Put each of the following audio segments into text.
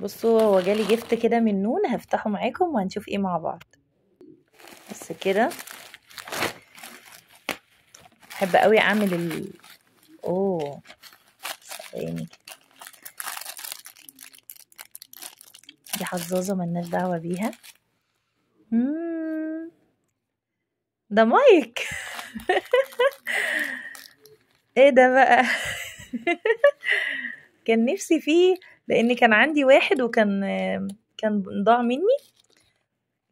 بصوا هو جالي جفت كده من نون هفتحه معاكم وهنشوف إيه مع بعض. بس كده. بحب قوي اعمل ال اوه ثواني دي حظاظة ملناش دعوة بيها. ده مايك. إيه ده بقى؟ كان نفسي فيه لأن كان عندي واحد وكان كان ضاع مني.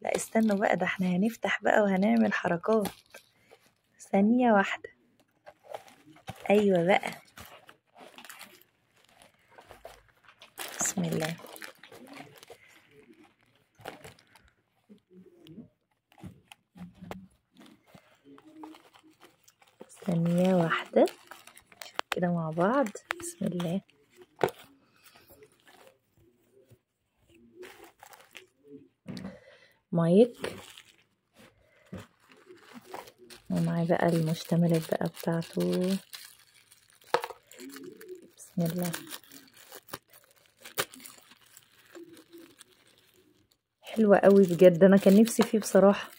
لا استنوا بقى ده إحنا هنفتح بقى وهنعمل حركات. ثانية واحدة. أيوه بقى. بسم الله. ثانية واحدة. كده مع بعض. بسم الله. مايك. ومعاه بقى المشتملات بقى بتاعته. بسم الله. حلوة قوي بجد أنا كان نفسي فيه بصراحة.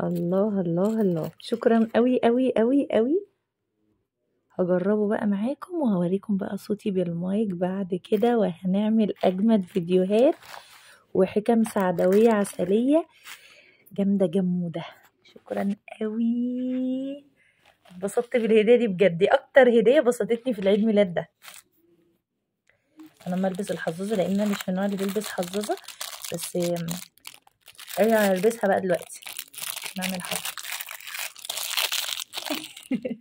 الله الله الله. شكرا قوي قوي قوي قوي. هجربه بقى معاكم وهوريكم بقى صوتي بالمايك بعد كده وهنعمل أجمد فيديوهات. وحكم سعدوية عسلية. جامدة جمودة. شكرا قوي. اتبسطت بالهدية دي بجد. دي أكتر هدية بسطتني في العيد ميلاد ده. أنا ما ألبس الحظاظة لأن أنا مش من النوع اللي بيلبس حظاظة بس ارجع البسها بقى دلوقتي. نعمل حظ.